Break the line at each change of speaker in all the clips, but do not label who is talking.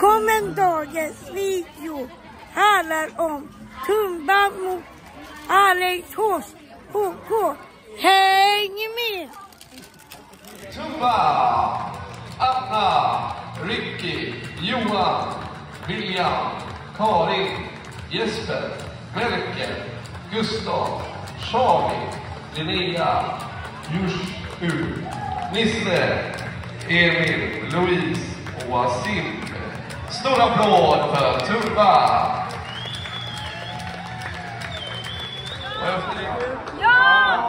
Välkommen dagens video handlar om Tumba mot Alingsås HK. Häng med!
Tumba, Anna, Ricky, Johan, William, Karin, Jesper, Melker, Gustav, Charlie, Linnea, Jushu, Nisse, Emil, Louise och Asim. Stor applåd för Tumba! Och efter det-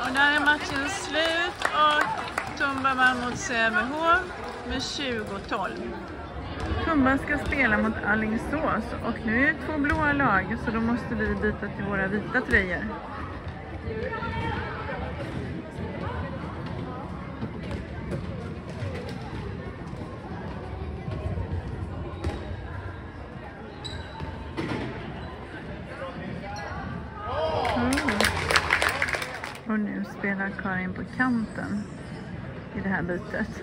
Och där är matchen slut och Tumba vann mot Sävehof med 20-12. Tumba ska spela mot Alingsås och nu är det två blåa lag så då måste vi byta till våra vita tröjor. Mm. Och nu spelar Karin på kanten i det här bytet.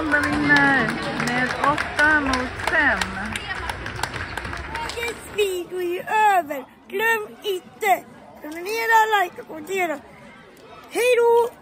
Malmö vinner med 8 mot 5.
Vi går ju över. Glöm inte prenumerera, like och kommentera. Hej då!